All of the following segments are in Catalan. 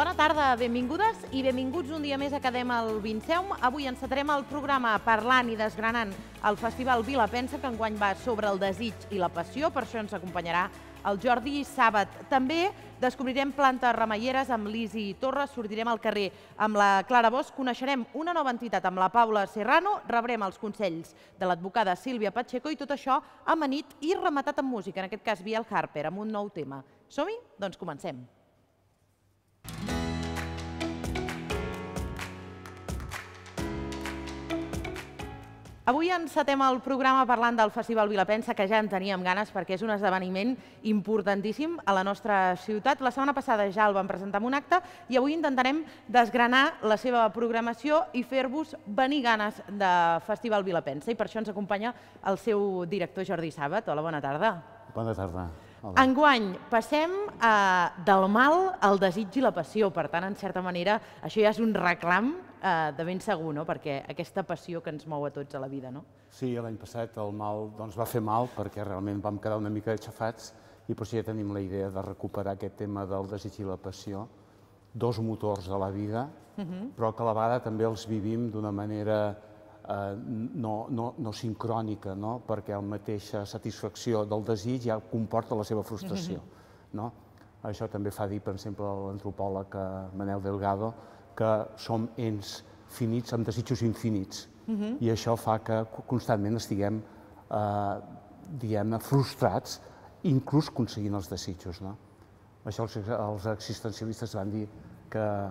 Bona tarda, benvingudes i benvinguts un dia més a Cadem el Vinceum. Avui encetarem el programa parlant i desgranant el Festival Vila Pensa, que enguany va sobre el desig i la passió, per això ens acompanyarà el Jordi Sàbat. També descobrirem plantes remeieres amb Lisi Torres, sortirem al carrer amb la Clara Bosch, coneixerem una nova entitat amb la Paula Serrano, rebrem els consells de l'advocada Sílvia Pacheco i tot això amanit i rematat amb música, en aquest cas Biel Harper, amb un nou tema. Som-hi? Doncs comencem. Avui encetem el programa parlant del Festival Vilapensa, que ja en teníem ganes perquè és un esdeveniment importantíssim a la nostra ciutat. La setmana passada ja el vam presentar en un acte i avui intentarem desgranar la seva programació i fer-vos venir ganes de Festival Vilapensa. I per això ens acompanya el seu director Jordi Sàbat. Hola, bona tarda. Bona tarda. Enguany passem eh, del mal al desig i la passió, per tant, en certa manera, això ja és un reclam eh, de ben segur, no? perquè aquesta passió que ens mou a tots a la vida. No? Sí, l'any passat el mal doncs, va fer mal perquè realment vam quedar una mica aixafats i per això ja tenim la idea de recuperar aquest tema del desig i la passió, dos motors de la vida, uh -huh. però que a la vegada també els vivim d'una manera no, no, no sincrònica, no? perquè la mateixa satisfacció del desig ja comporta la seva frustració. No? Això també fa dir, per exemple, l'antropòleg eh, Manel Delgado, que som ens finits amb desitjos infinits. Uh -huh. I això fa que constantment estiguem, eh, diguem-ne, frustrats, inclús aconseguint els desitjos. No? Això els, els existencialistes van dir que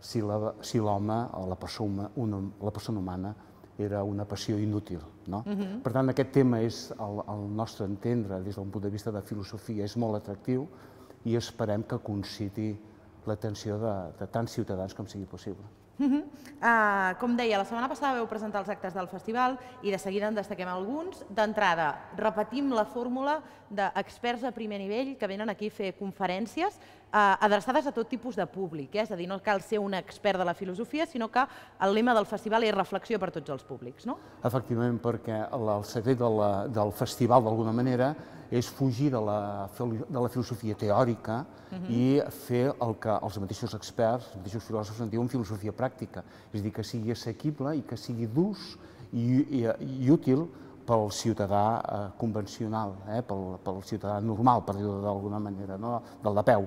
si l'home, si o la persona, una, la persona humana era una passió inútil. No? Uh -huh. Per tant, aquest tema és, al, al nostre entendre, des d'un punt de vista de filosofia, és molt atractiu i esperem que conciti l'atenció de, de tants ciutadans com sigui possible. Uh -huh. uh, com deia, la setmana passada veu presentar els actes del festival i de seguida en destaquem alguns. D'entrada, repetim la fórmula d'experts de primer nivell que venen aquí a fer conferències adreçades a tot tipus de públic, eh? és a dir, no cal ser un expert de la filosofia, sinó que el lema del festival és reflexió per tots els públics, no? Efectivament, perquè el, secret de la, del festival, d'alguna manera, és fugir de la, de la filosofia teòrica uh -huh. i fer el que els mateixos experts, els mateixos filòsofs en diuen filosofia pràctica, és a dir, que sigui assequible i que sigui d'ús i, i, i útil pel ciutadà eh, convencional, eh, pel, pel ciutadà normal, per dir-ho d'alguna manera, no? del de peu.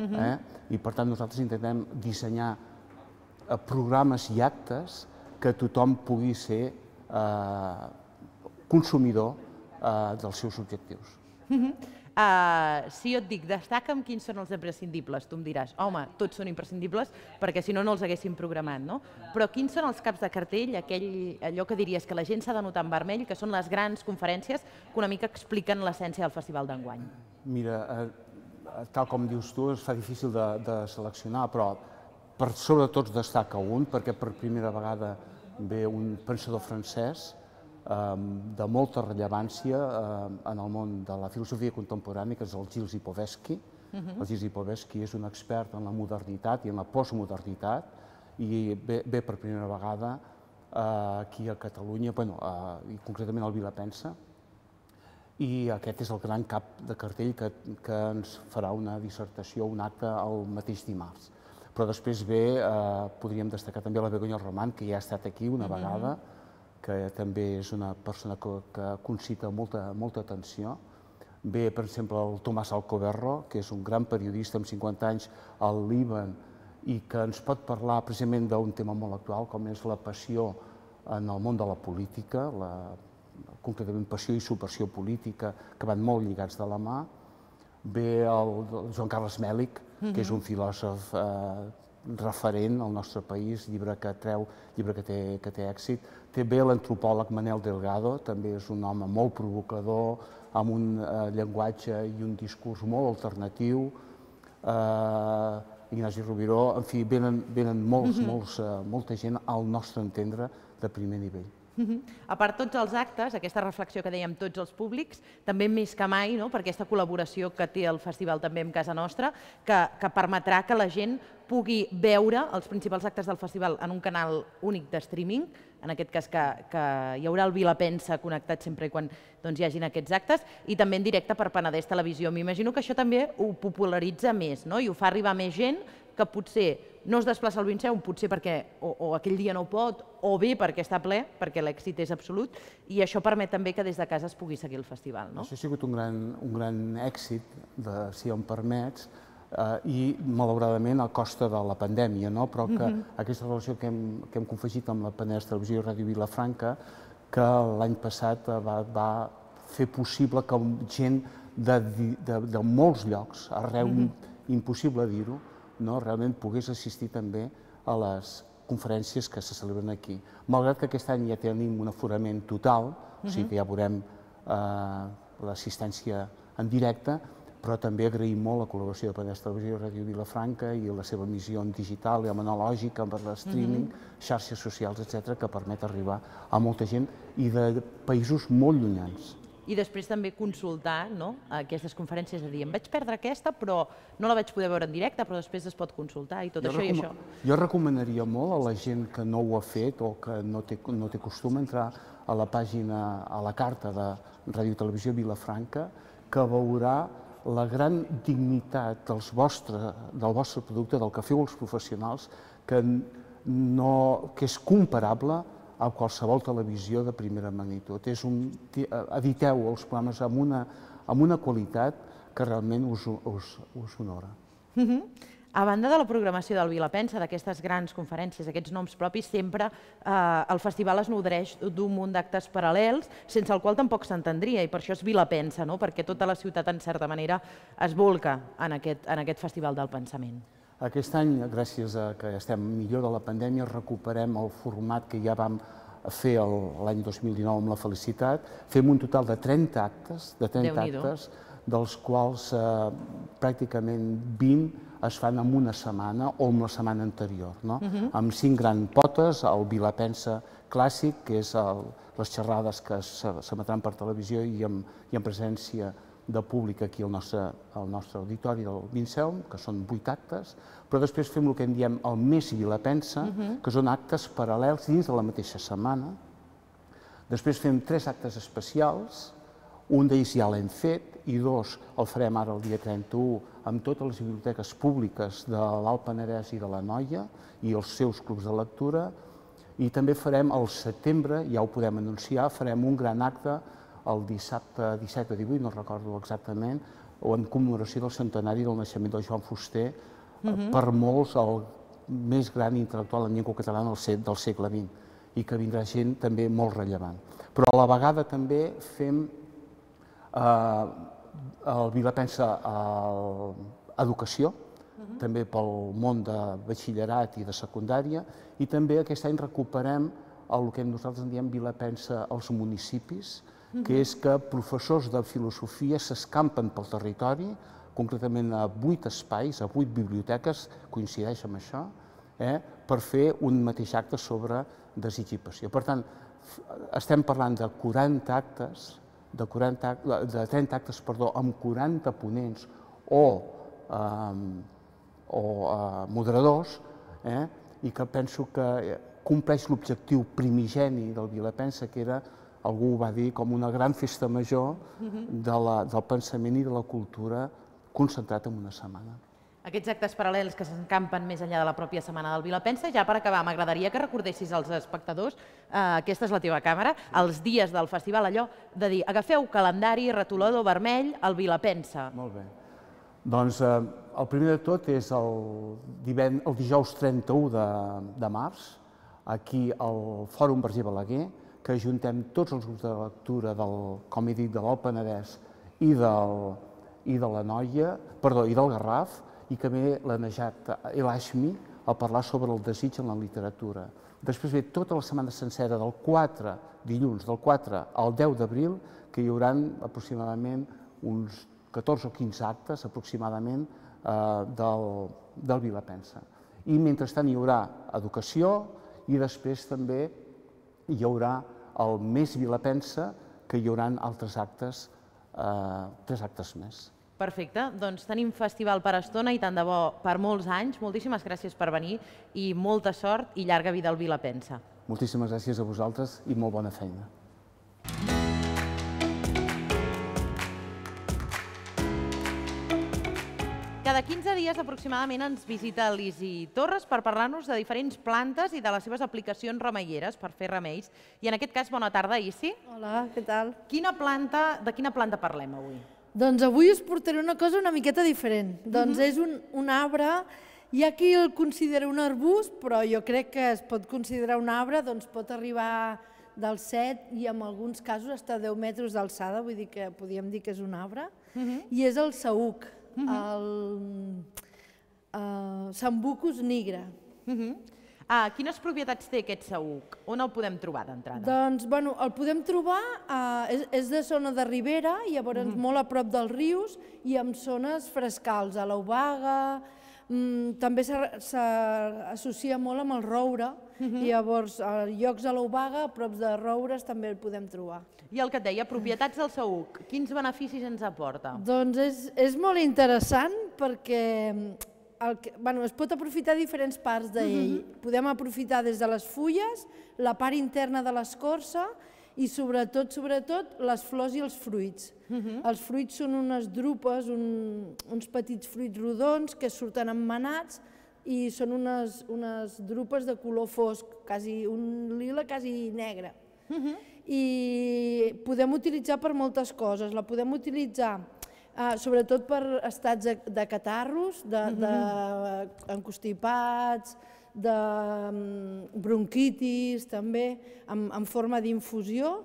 Uh -huh. eh? I per tant nosaltres intentem dissenyar eh, programes i actes que tothom pugui ser eh, consumidor eh, dels seus objectius. Uh -huh. Uh, si jo et dic, destaca'm quins són els imprescindibles, tu em diràs, home, tots són imprescindibles perquè si no, no els haguéssim programat, no? Però quins són els caps de cartell, aquell, allò que diries que la gent s'ha de notar en vermell, que són les grans conferències que una mica expliquen l'essència del Festival d'enguany? Mira, eh, tal com dius tu, es fa difícil de, de seleccionar, però per sobre tots destaca un, perquè per primera vegada ve un pensador francès eh, de molta rellevància eh, en el món de la filosofia contemporània, que és el Gilles Lipovetsky. Uh -huh. El Gilles Lipovetsky és un expert en la modernitat i en la postmodernitat i ve, ve per primera vegada eh, aquí a Catalunya, bueno, eh, i concretament al Vilapensa, i aquest és el gran cap de cartell que, que ens farà una dissertació, un acte el mateix dimarts. Però després ve, eh, podríem destacar també la Begoña Roman, que ja ha estat aquí una mm -hmm. vegada, que també és una persona que, que concita molta, molta atenció. Ve, per exemple, el Tomàs Alcoberro, que és un gran periodista amb 50 anys al Líban i que ens pot parlar precisament d'un tema molt actual, com és la passió en el món de la política, la concretament passió i subversió política, que van molt lligats de la mà. Ve el, el Joan Carles Mèlic, mm -hmm. que és un filòsof eh, referent al nostre país, llibre que treu, llibre que té, que té èxit. Té bé l'antropòleg Manel Delgado, també és un home molt provocador, amb un eh, llenguatge i un discurs molt alternatiu. Eh, Ignasi Rubiró, en fi, venen, venen molts, mm -hmm. molts, eh, molta gent al nostre entendre de primer nivell. A part tots els actes, aquesta reflexió que dèiem tots els públics, també més que mai, no? per aquesta col·laboració que té el festival també amb Casa Nostra, que, que permetrà que la gent pugui veure els principals actes del festival en un canal únic de streaming, en aquest cas que, que hi haurà el Vilapensa connectat sempre i quan doncs, hi hagin aquests actes, i també en directe per Penedès Televisió. M'imagino que això també ho popularitza més no? i ho fa arribar més gent que potser no es desplaça al Vinceum, potser perquè o, o aquell dia no pot, o bé perquè està ple, perquè l'èxit és absolut, i això permet també que des de casa es pugui seguir el festival. No? Això ha sigut un gran, un gran èxit, de, si em permets, eh, i malauradament a costa de la pandèmia, no? però que uh -huh. aquesta relació que hem, que hem confegit amb la Penedès Televisió i Ràdio Vilafranca, que l'any passat va, va fer possible que gent de, de, de molts llocs, arreu, uh -huh. impossible dir-ho, no? realment pogués assistir també a les conferències que se celebren aquí. Malgrat que aquest any ja tenim un aforament total, uh -huh. o sigui que ja veurem eh, l'assistència en directe, però també agraïm molt la col·laboració de Penedès Televisió Ràdio Vilafranca i la seva missió en digital i analògica, amb streaming, mm -hmm. xarxes socials, etc que permet arribar a molta gent i de països molt llunyans. I després també consultar no? aquestes conferències, és a dir, em vaig perdre aquesta, però no la vaig poder veure en directe, però després es pot consultar i tot jo això i això. Jo recomanaria molt a la gent que no ho ha fet o que no té, no té costum entrar a la pàgina, a la carta de Ràdio Televisió Vilafranca, que veurà la gran dignitat dels vostre, del vostre producte, del que feu els professionals, que, no, que és comparable a qualsevol televisió de primera magnitud. És un, editeu els programes amb una, amb una qualitat que realment us, us, us honora. Uh -huh. A banda de la programació del Vilapensa, d'aquestes grans conferències, aquests noms propis, sempre eh, el festival es nodreix d'un munt d'actes paral·lels, sense el qual tampoc s'entendria, i per això és Vilapensa, no? perquè tota la ciutat, en certa manera, es volca en aquest, en aquest festival del pensament. Aquest any, gràcies a que estem millor de la pandèmia, recuperem el format que ja vam fer l'any 2019 amb la Felicitat. Fem un total de 30 actes, de 30 actes, dels quals eh, pràcticament 20 es fan en una setmana o en la setmana anterior, no? Uh -huh. amb cinc grans potes, el Vilapensa clàssic, que és el, les xerrades que s'emetran per televisió i amb, i amb presència de públic aquí al nostre, al nostre auditori del Vinceum, que són vuit actes, però després fem el que en diem el més Vilapensa, uh -huh. que són actes paral·lels dins de la mateixa setmana. Després fem tres actes especials, un d'ells ja l'hem fet i dos el farem ara el dia 31 amb totes les biblioteques públiques de l'Alt Penedès i de la Noia i els seus clubs de lectura i també farem al setembre, ja ho podem anunciar, farem un gran acte el dissabte 17 o 18, no recordo exactament, o en commemoració del centenari del naixement del Joan Fuster, uh mhm. -huh. per molts el més gran intel·lectual en llengua catalana del segle XX, i que vindrà gent també molt rellevant. Però a la vegada també fem Eh, el Vila pensa a educació, uh -huh. també pel món de batxillerat i de secundària, i també aquest any recuperem el que nosaltres en diem Vila pensa als municipis. Que és que professors de filosofia s'escampen pel territori, concretament a vuit espais, a vuit biblioteques, coincideix amb això, eh, per fer un mateix acte sobre passió. Per tant, estem parlant de 40 actes de, 40, de 30 actes perdó, amb 40 ponents o, eh, o eh, moderadors, eh, i que penso que compleix l'objectiu primigeni del Vilapensa, que era, algú ho va dir, com una gran festa major de la, del pensament i de la cultura concentrat en una setmana aquests actes paral·lels que s'encampen més enllà de la pròpia setmana del Vilapensa. Ja per acabar, m'agradaria que recordessis als espectadors, eh, aquesta és la teva càmera, els dies del festival, allò de dir, agafeu calendari, retolador vermell, el Vilapensa. Molt bé. Doncs eh, el primer de tot és el, divend, el dijous 31 de, de març, aquí al Fòrum Verger Balaguer, que ajuntem tots els grups de lectura del, com he dit, de l'Alt Penedès i, del, i de la Noia, perdó, i del Garraf, i que ve la Nejat Elashmi a parlar sobre el desig en la literatura. Després ve tota la setmana sencera del 4, dilluns, del 4 al 10 d'abril, que hi haurà aproximadament uns 14 o 15 actes aproximadament eh, del, del Vilapensa. I mentrestant hi haurà educació i després també hi haurà el mes Vilapensa, que hi haurà altres actes, eh, tres actes més. Perfecte, doncs tenim festival per estona i tant de bo per molts anys. Moltíssimes gràcies per venir i molta sort i llarga vida al Vila Pensa. Moltíssimes gràcies a vosaltres i molt bona feina. Cada 15 dies aproximadament ens visita l'Isi Torres per parlar-nos de diferents plantes i de les seves aplicacions remeieres per fer remeis. I en aquest cas, bona tarda, Isi. Hola, què tal? Quina planta, de quina planta parlem avui? Doncs avui us portaré una cosa una miqueta diferent. Doncs és un, un arbre, hi ha qui el considera un arbust, però jo crec que es pot considerar un arbre, doncs pot arribar del 7 i en alguns casos està a 10 metres d'alçada, vull dir que podríem dir que és un arbre, i és el saüc, el uh, Sambucus nigra. Ah, quines propietats té aquest saüc? On el podem trobar d'entrada? Doncs, bueno, el podem trobar, eh, és, és de zona de ribera, llavors molt a prop dels rius i en zones frescals, a l'Obaga, mm, també s'associa molt amb el roure, i llavors a llocs a l'Obaga, a prop de roures, també el podem trobar. I el que et deia, propietats del saüc. Quins beneficis ens aporta? Doncs és, és molt interessant perquè mm, el que, bueno, es pot aprofitar diferents parts d'ell. Podem aprofitar des de les fulles, la part interna de l'escorça i sobretot, sobretot, les flors i els fruits. Els fruits són unes drupes, un, uns petits fruits rodons que surten emmanats i són unes, unes drupes de color fosc, quasi un lila quasi negre i podem utilitzar per moltes coses. La podem utilitzar eh, sobretot per estats de, de catarros, de, de encostipats, de mm, bronquitis, també, en, en forma d'infusió.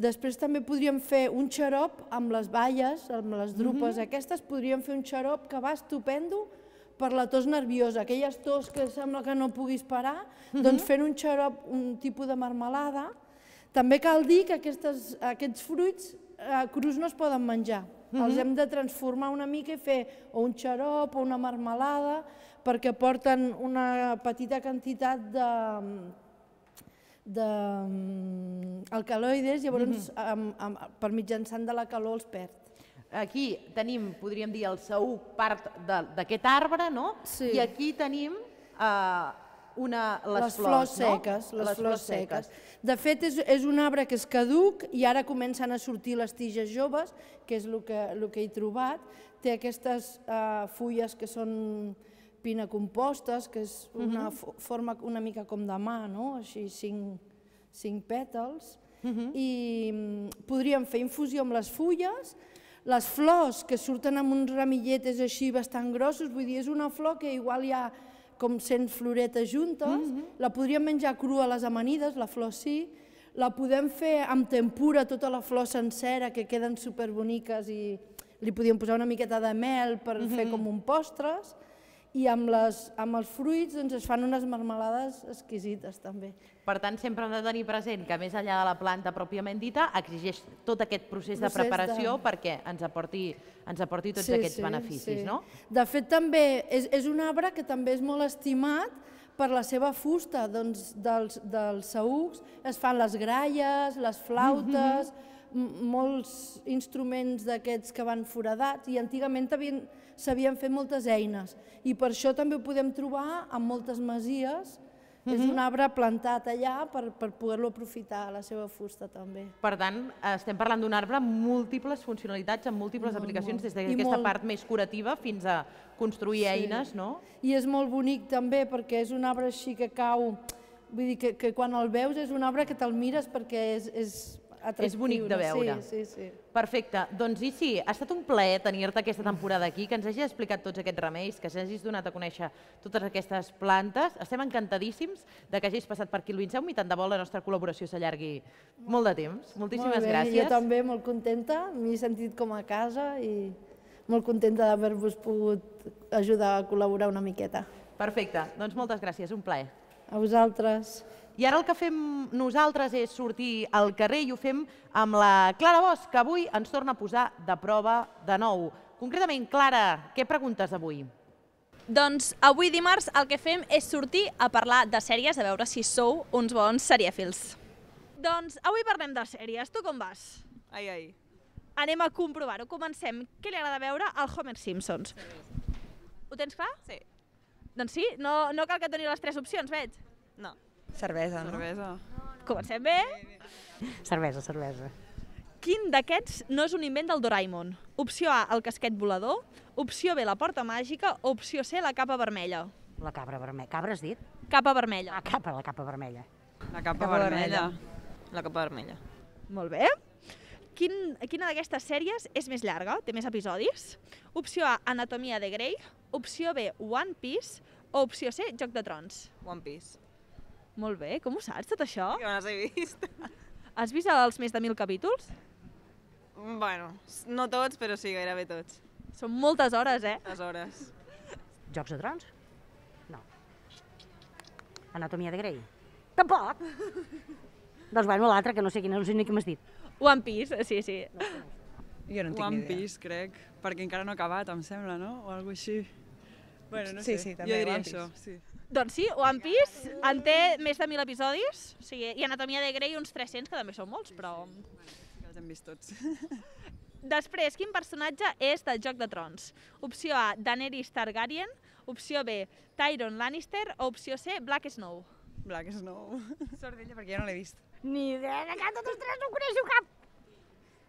Després també podríem fer un xarop amb les baies, amb les drupes aquestes, podríem fer un xarop que va estupendo per la tos nerviosa, aquelles tos que sembla que no puguis parar, doncs fent un xarop, un tipus de marmelada, també cal dir que aquestes, aquests fruits eh, crus no es poden menjar. Els hem de transformar una mica i fer o un xarop o una marmelada perquè porten una petita quantitat de, de mm, alcaloides, llavors amb, amb, per mitjançant de la calor els perd. Aquí tenim, podríem dir, el saüc part de- d'aquest arbre, no? Sí. I aquí tenim eh, una, les, les flors, no? seques, les, flors seques. De fet, és, és un arbre que és caduc i ara comencen a sortir les tiges joves, que és el que, el que he trobat. Té aquestes uh, fulles que són pinacompostes, que és una fo- forma una mica com de mà, no? així cinc, cinc pètals. I mm, podríem fer infusió amb les fulles, les flors que surten amb uns ramilletes així bastant grossos, vull dir, és una flor que igual hi ha com 100 floretes juntes, la podríem menjar crua a les amanides, la flor sí, la podem fer amb tempura, tota la flor sencera, que queden superboniques i li podíem posar una miqueta de mel per fer com un postres, i amb, les, amb els fruits doncs, es fan unes marmelades exquisites també. Per tant, sempre hem de tenir present que més enllà de la planta pròpiament dita, exigeix tot aquest procés, de Procés preparació de- perquè ens aporti, ens aporti tots aquests beneficis, no? De fet, també és, és un arbre que també és molt estimat per la seva fusta, doncs dels, dels saücs es fan les gralles, les flautes, m- molts instruments d'aquests que van foradats i antigament havien- s'havien fet moltes eines i per això també ho podem trobar en moltes masies, és un arbre plantat allà per, per poder-lo aprofitar, la seva fusta també. Per tant, estem parlant d'un arbre amb múltiples funcionalitats, amb múltiples Molt, aplicacions, molt. des d'aquesta molt- part més curativa fins a construir eines, no? I és molt bonic també perquè és un arbre així que cau, vull dir que, que quan el veus és un arbre que te'l mires perquè és, és atractiu. És bonic de veure. Sí, sí, sí. Perfecte. Doncs i sí, ha estat un plaer tenir-te aquesta temporada aquí, que ens hagis explicat tots aquests remeis, que hagis donat a conèixer totes aquestes plantes. Estem encantadíssims de que hagis passat per aquí el Vinceum i tant de bo la nostra col·laboració s'allargui molt de temps. Moltíssimes molt bé, gràcies. Jo també molt contenta, m'he sentit com a casa i molt contenta d'haver-vos pogut ajudar a col·laborar una miqueta. Perfecte. Doncs moltes gràcies, un plaer. A vosaltres. I ara el que fem nosaltres és sortir al carrer i ho fem amb la Clara Bosch, que avui ens torna a posar de prova de nou. Concretament, Clara, què preguntes avui? Doncs avui dimarts el que fem és sortir a parlar de sèries, a veure si sou uns bons serièfils. Doncs avui parlem de sèries. Tu com vas? Ai, ai. Anem a comprovar-ho. Comencem. Què li agrada veure al Homer Simpsons? Ho tens clar? Sí. Doncs sí, no, no cal que et doni les tres opcions, veig. No. Cervesa, no? Cervesa. Comencem bé. Cervesa, cervesa. Quin d'aquests no és un invent del Doraemon? Opció A, el casquet volador. Opció B, la porta màgica. Opció C, la capa vermella. La cabra vermella. Cabra has dit? Capa vermella. La capa, la capa vermella. La capa, Capa vermella. La capa vermella. Molt bé. Quin, quina d'aquestes sèries és més llarga? Té més episodis? Opció A, Anatomia de Grey. Opció B, One Piece. O opció C, Joc de Trons. One Piece. Molt bé, com ho saps, tot això? Que me les he vist. Has vist els més de mil capítols? bueno, no tots, però sí, gairebé tots. Són moltes hores, eh? Les hores. Jocs de trons? No. Anatomia de Grey? Tampoc! doncs bueno, l'altre, que no sé quin, no sé ni què m'has dit. One Piece, sí, sí. Jo no en tinc One ni idea. Piece, crec, perquè encara no ha acabat, em sembla, no? O alguna així. Bueno, no Sí, sé, sí, jo també, diria One això, Piece. sí. Doncs sí, One Piece en té més de mil episodis, o sigui, i Anatomia de Grey uns 300, que també són molts, però... Que els hem vist tots. Després, quin personatge és de Joc de Trons? Opció A, Daenerys Targaryen, opció B, Tyrion Lannister, o opció C, Black Snow. Black Snow. Sort d'ella perquè jo no l'he vist. Ni idea de cap de tots tres, no en coneixo cap!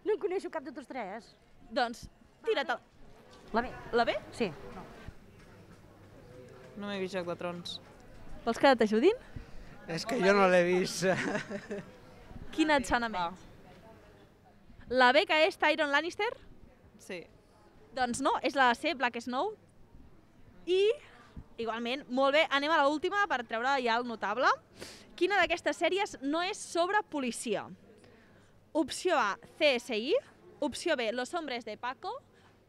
No en coneixo cap de tots tres. Doncs, tira't el... La B? La B? Sí. No. M'he vist Joc de Trons. Vols que t'ajudin? És que jo no l'he vist. Quina et sona més? La B, que és Tyrion Lannister? Sí. Doncs no, és la C, Black Snow. I, igualment, molt bé, anem a l'última per treure ja el notable. Quina d'aquestes sèries no és sobre policia? Opció A, CSI. Opció B, Los Hombres de Paco.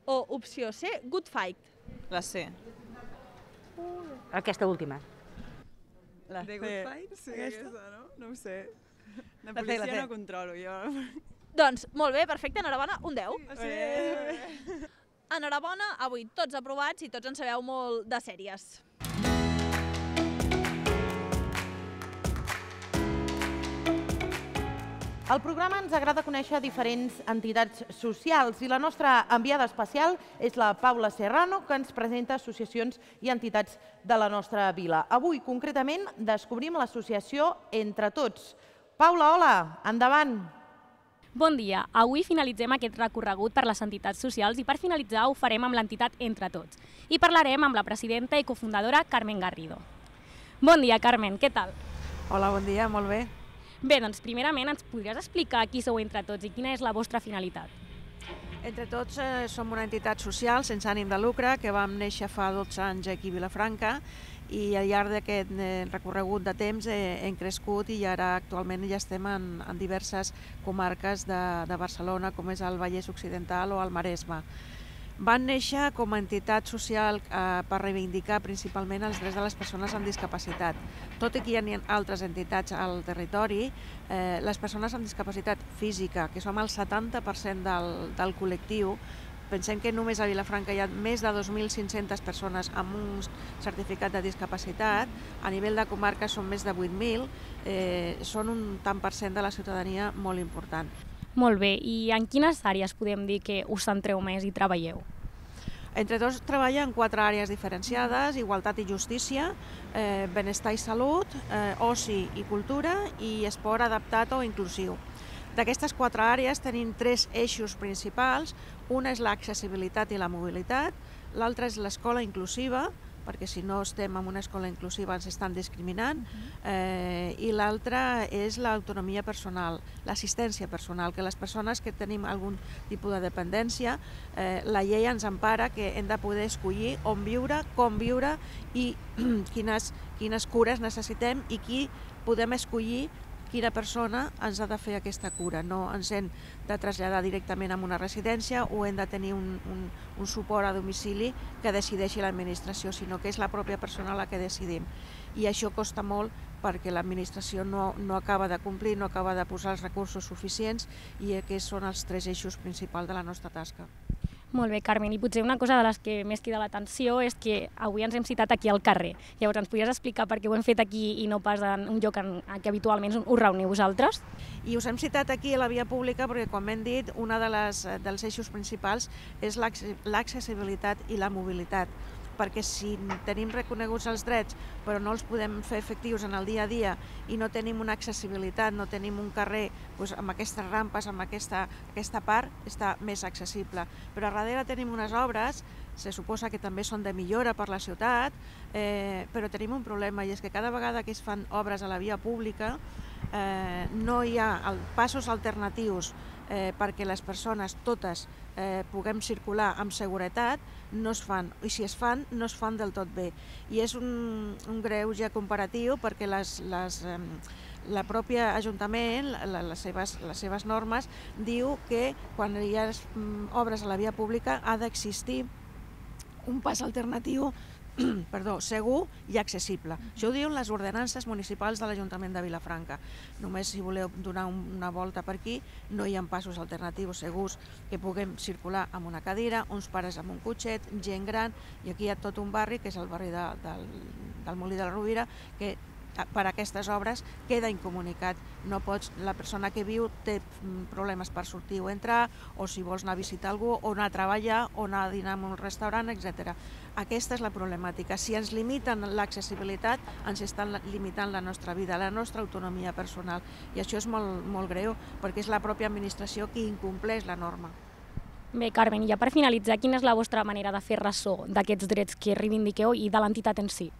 O opció C, Good Fight. La C. Aquesta última. La The C. Good Fight? Sí, Aquesta? aquesta, no? No ho sé. De La C, policia la C. no controlo, jo. Doncs, molt bé, perfecte, enhorabona, un 10. Sí. Enhorabona, avui tots aprovats i tots en sabeu molt de sèries. Al programa ens agrada conèixer diferents entitats socials i la nostra enviada especial és la Paula Serrano, que ens presenta associacions i entitats de la nostra vila. Avui, concretament, descobrim l'associació Entre Tots. Paula, hola, endavant. Bon dia. Avui finalitzem aquest recorregut per les entitats socials i per finalitzar ho farem amb l'entitat Entre Tots. I parlarem amb la presidenta i cofundadora Carmen Garrido. Bon dia, Carmen, què tal? Hola, bon dia, molt bé. Bé, doncs primerament ens podries explicar qui sou Entre Tots i quina és la vostra finalitat? Entre tots eh, som una entitat social sense ànim de lucre que vam néixer fa 12 anys aquí a Vilafranca i al llarg d'aquest eh, recorregut de temps eh, hem crescut i ara actualment ja estem en, en diverses comarques de, de Barcelona com és el Vallès Occidental o el Maresme. Van néixer com a entitat social eh, per reivindicar principalment els drets de les persones amb discapacitat. Tot i que hi ha altres entitats al territori, eh, les persones amb discapacitat física, que som el 70% del, del col·lectiu, pensem que només a Vilafranca hi ha més de 2.500 persones amb un certificat de discapacitat, a nivell de comarca són més de 8.000, eh, són un tant per cent de la ciutadania molt important. Molt bé, i en quines àrees podem dir que us centreu més i treballeu? Entre tots treballa en quatre àrees diferenciades, igualtat i justícia, eh, benestar i salut, eh, oci i cultura i esport adaptat o inclusiu. D'aquestes quatre àrees tenim tres eixos principals. Una és l'accessibilitat i la mobilitat, l'altra és l'escola inclusiva, perquè si no estem en una escola inclusiva ens estan discriminant, eh, i l'altra és l'autonomia personal, l'assistència personal, que les persones que tenim algun tipus de dependència, eh, la llei ens empara que hem de poder escollir on viure, com viure i quines, quines cures necessitem i qui podem escollir quina persona ens ha de fer aquesta cura. No ens hem de traslladar directament a una residència o hem de tenir un, un, un suport a domicili que decideixi l'administració, sinó que és la pròpia persona la que decidim. I això costa molt perquè l'administració no, no acaba de complir, no acaba de posar els recursos suficients i aquests són els tres eixos principals de la nostra tasca. Molt bé, Carmen, i potser una cosa de les que més crida l'atenció és que avui ens hem citat aquí al carrer. Llavors, ens podries explicar per què ho hem fet aquí i no pas en un lloc en, en què habitualment us reuniu vosaltres? I us hem citat aquí a la via pública perquè, com hem dit, una de les, dels eixos principals és l'accessibilitat i la mobilitat. Perquè si tenim reconeguts els drets però no els podem fer efectius en el dia a dia i no tenim una accessibilitat, no tenim un carrer doncs, amb aquestes rampes, amb aquesta, aquesta part, està més accessible. Però a darrere tenim unes obres se suposa que també són de millora per la ciutat, eh, però tenim un problema i és que cada vegada que es fan obres a la via pública eh, no hi ha el, passos alternatius eh, perquè les persones totes eh, puguem circular amb seguretat, no es fan, i si es fan, no es fan del tot bé. I és un, un greu ja comparatiu perquè les, les, eh, la pròpia Ajuntament, la, les, seves, les seves normes, diu que quan hi ha mm, obres a la via pública ha d'existir un pas alternatiu perdó, segur i accessible. Això ho diuen les ordenances municipals de l'Ajuntament de Vilafranca. Només si voleu donar una volta per aquí, no hi ha passos alternatius segurs que puguem circular amb una cadira, uns pares amb un cotxet, gent gran, i aquí hi ha tot un barri, que és el barri de, del, del Molí de la Rovira, que per aquestes obres queda incomunicat. No pots, la persona que viu té mm, problemes per sortir o entrar, o si vols anar a visitar algú, o anar a treballar, o anar a dinar en un restaurant, etc. Aquesta és la problemàtica. Si ens limiten l'accessibilitat, ens estan limitant la nostra vida, la nostra autonomia personal. I això és molt, molt greu, perquè és la pròpia administració qui incompleix la norma. Bé, Carmen, i ja per finalitzar, quina és la vostra manera de fer ressò d'aquests drets que reivindiqueu i de l'entitat en si?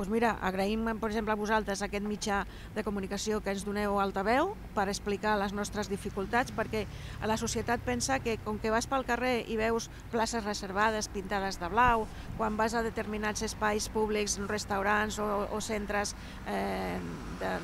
Doncs mira, agraïm, per exemple, a vosaltres aquest mitjà de comunicació que ens doneu altaveu per explicar les nostres dificultats, perquè la societat pensa que com que vas pel carrer i veus places reservades pintades de blau, quan vas a determinats espais públics, restaurants o, o centres eh,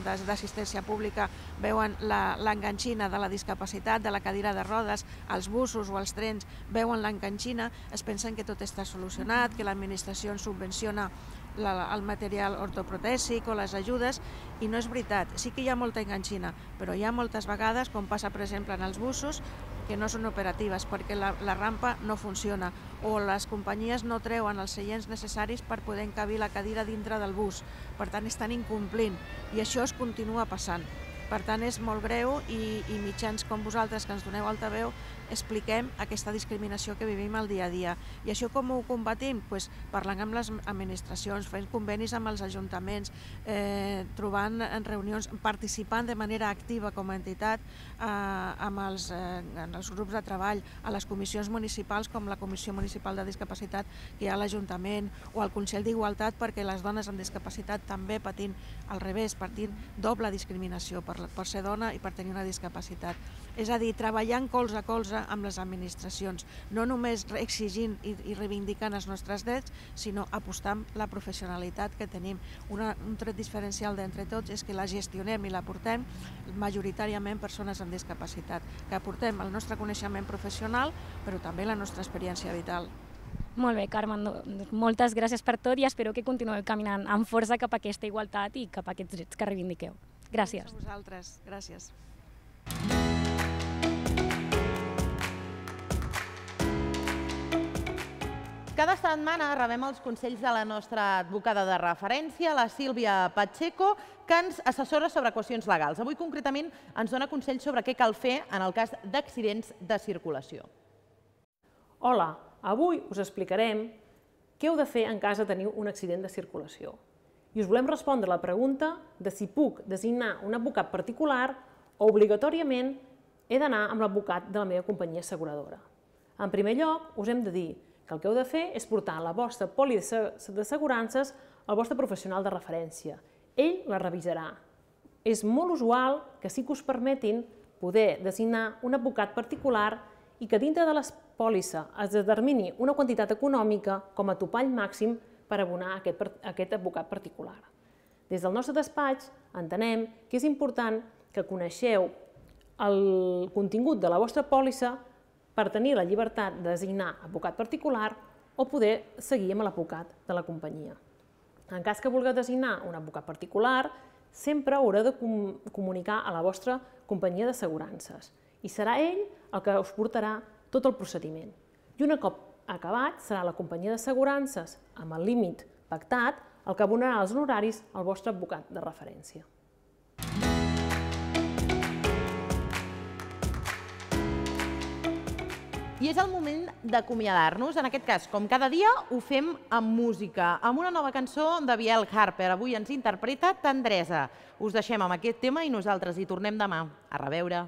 d'assistència pública, veuen l'enganxina de la discapacitat, de la cadira de rodes, els busos o els trens, veuen l'enganxina, es pensen que tot està solucionat, que l'administració ens subvenciona la, el material ortoprotèsic o les ajudes i no és veritat, sí que hi ha molta enganxina, però hi ha moltes vegades, com passa per exemple en els busos, que no són operatives perquè la, la rampa no funciona o les companyies no treuen els seients necessaris per poder encabir la cadira dintre del bus. Per tant, estan incomplint i això es continua passant. Per tant, és molt greu i, i mitjans com vosaltres que ens doneu altaveu expliquem aquesta discriminació que vivim al dia a dia. I això com ho combatim? Pues, parlant amb les administracions, fent convenis amb els ajuntaments, eh, trobant en reunions, participant de manera activa com a entitat eh, amb els, eh, en els grups de treball, a les comissions municipals com la Comissió Municipal de Discapacitat que hi ha a l'Ajuntament o al Consell d'Igualtat perquè les dones amb discapacitat també patint al revés, patint doble discriminació per per, ser dona i per tenir una discapacitat. És a dir, treballant colze a colze amb les administracions, no només exigint i, i reivindicant els nostres drets, sinó apostant la professionalitat que tenim. Una, un tret diferencial d'entre tots és que la gestionem i la portem majoritàriament persones amb discapacitat, que aportem el nostre coneixement professional, però també la nostra experiència vital. Molt bé, Carmen, doncs moltes gràcies per tot i espero que continueu caminant amb força cap a aquesta igualtat i cap a aquests drets que reivindiqueu. Gràcies. A vosaltres. Gràcies. Cada setmana rebem els consells de la nostra advocada de referència, la Sílvia Pacheco, que ens assessora sobre qüestions legals. Avui, concretament, ens dona consells sobre què cal fer en el cas d'accidents de circulació. Hola, avui us explicarem què heu de fer en cas de tenir un accident de circulació i us volem respondre la pregunta de si puc designar un advocat particular o obligatòriament he d'anar amb l'advocat de la meva companyia asseguradora. En primer lloc, us hem de dir que el que heu de fer és portar la vostra poli d'assegurances al vostre professional de referència. Ell la revisarà. És molt usual que sí que us permetin poder designar un advocat particular i que dintre de les pòlissa es determini una quantitat econòmica com a topall màxim per abonar aquest, aquest advocat particular. Des del nostre despatx entenem que és important que coneixeu el contingut de la vostra pòlissa per tenir la llibertat de designar advocat particular o poder seguir amb l'advocat de la companyia. En cas que vulgueu designar un advocat particular, sempre haureu de comunicar a la vostra companyia d'assegurances i serà ell el que us portarà tot el procediment. I una cop acabat, serà la companyia d'assegurances, amb el límit pactat, el que abonarà els honoraris al vostre advocat de referència. I és el moment d'acomiadar-nos. En aquest cas, com cada dia, ho fem amb música, amb una nova cançó de Biel Harper. Avui ens interpreta Tendresa. Us deixem amb aquest tema i nosaltres hi tornem demà. A reveure.